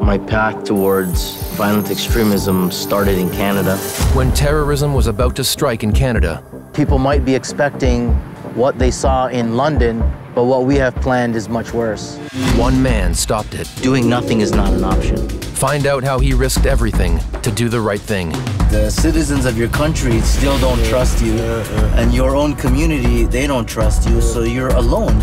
My path towards violent extremism started in Canada. When terrorism was about to strike in Canada, People might be expecting what they saw in London, but what we have planned is much worse. one man stopped it. Doing nothing is not an option. Find out how he risked everything to do the right thing. The citizens of your country still don't trust you, and your own community, they don't trust you, so you're alone.